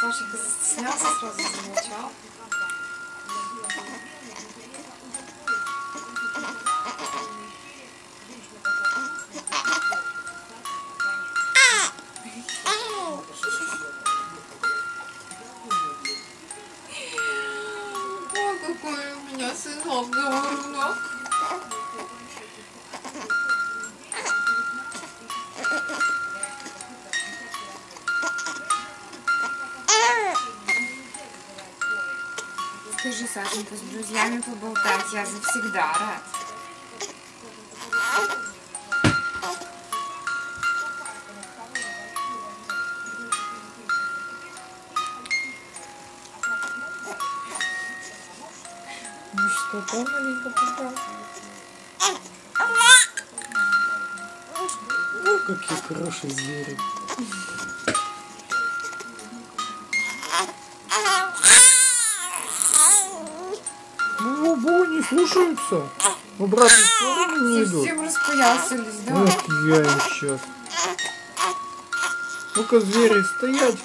Сашенька застеснялся, сразу замолчал. Ой, какой у меня сынок говорунок. Скажи, Сашенька, с друзьями поболтать я завсегда рад. Ну что, там маленько попал? О, какие хорошие звери. Ну, обои не слушаются. В обратную сторону не идут. Совсем распоясались, да? Ох, я им сейчас. Ну-ка, звери, стоять.